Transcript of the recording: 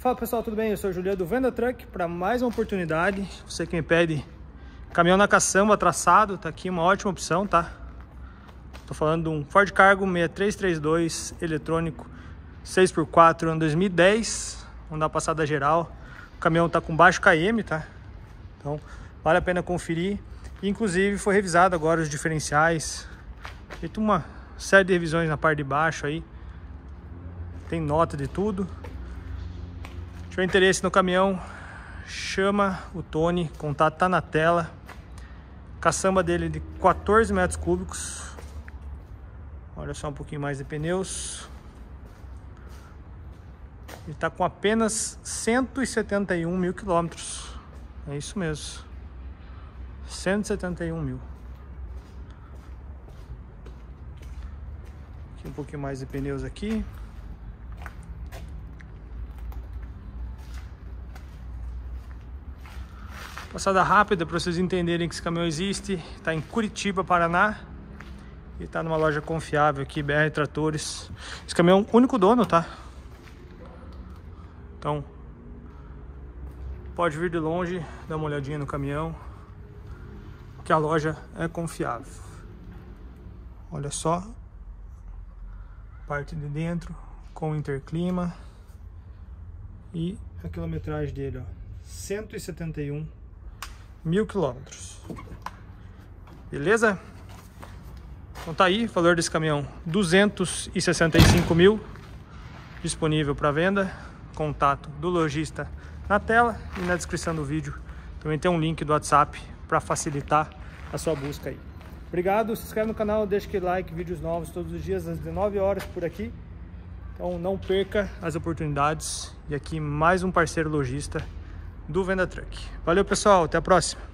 Fala pessoal, tudo bem? Eu sou o Juliano do Venda Truck para mais uma oportunidade. Você que me pede caminhão na caçamba traçado, tá aqui uma ótima opção, tá? Tô falando de um Ford Cargo 6332 eletrônico 6x4 ano 2010, vamos dar uma passada geral. O caminhão tá com baixo KM, tá? Então vale a pena conferir. Inclusive foi revisado agora os diferenciais, feito uma série de revisões na parte de baixo aí. Tem nota de tudo. Tiver interesse no caminhão, chama o Tony, contato tá na tela. Caçamba dele de 14 metros cúbicos. Olha só um pouquinho mais de pneus. Ele está com apenas 171 mil quilômetros. É isso mesmo. 171 mil. Aqui um pouquinho mais de pneus aqui. Passada rápida para vocês entenderem que esse caminhão existe. Está em Curitiba, Paraná. E está numa loja confiável aqui, BR Tratores. Esse caminhão é o único dono, tá? Então, pode vir de longe, dar uma olhadinha no caminhão. Que a loja é confiável. Olha só. Parte de dentro com interclima. E a quilometragem dele, ó. 171 mil quilômetros. Beleza? Então tá aí, valor desse caminhão 265 mil disponível para venda. Contato do lojista na tela e na descrição do vídeo também tem um link do WhatsApp para facilitar a sua busca aí. Obrigado, se inscreve no canal, deixa aquele like, vídeos novos todos os dias às 19 horas por aqui. Então não perca as oportunidades e aqui mais um parceiro lojista do Venda Truck. Valeu pessoal, até a próxima!